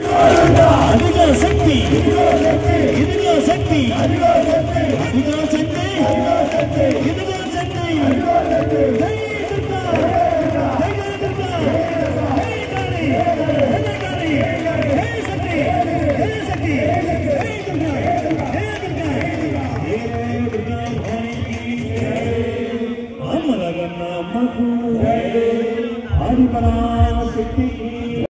అదిగో శక్తి ఇదిగో శక్తి ఇదిగో శక్తి ఇదిగో శక్తి జై దుర్గా జై జై దుర్గా జై కాళీ జై కాళీ జై శక్తి జై శక్తి జై దుర్గా జై దుర్గా జై దుర్గా భవానికి అమరగన్న అమ్మకు ఆదిపరాశక్తికి